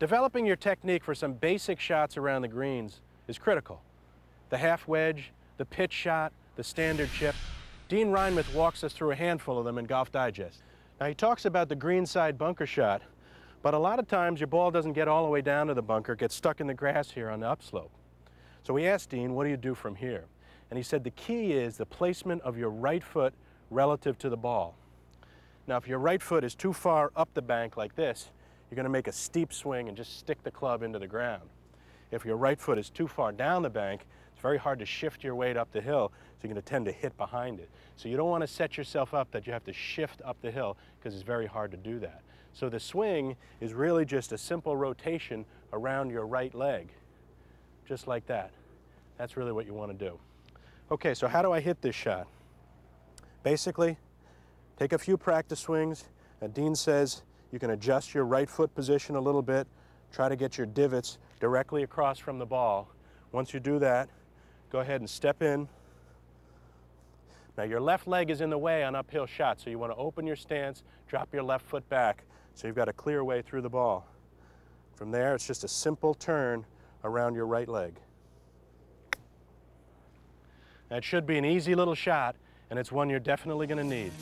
Developing your technique for some basic shots around the greens is critical. The half wedge, the pitch shot, the standard chip. Dean Reinmuth walks us through a handful of them in Golf Digest. Now he talks about the greenside bunker shot, but a lot of times your ball doesn't get all the way down to the bunker, gets stuck in the grass here on the upslope. So we asked Dean, what do you do from here? And he said the key is the placement of your right foot relative to the ball. Now if your right foot is too far up the bank like this, you're going to make a steep swing and just stick the club into the ground. If your right foot is too far down the bank, it's very hard to shift your weight up the hill, so you're going to tend to hit behind it. So you don't want to set yourself up that you have to shift up the hill because it's very hard to do that. So the swing is really just a simple rotation around your right leg, just like that. That's really what you want to do. Okay, so how do I hit this shot? Basically, take a few practice swings. And Dean says you can adjust your right foot position a little bit, try to get your divots directly across from the ball. Once you do that, go ahead and step in. Now your left leg is in the way on uphill shots, so you want to open your stance, drop your left foot back, so you've got a clear way through the ball. From there, it's just a simple turn around your right leg. That should be an easy little shot, and it's one you're definitely going to need.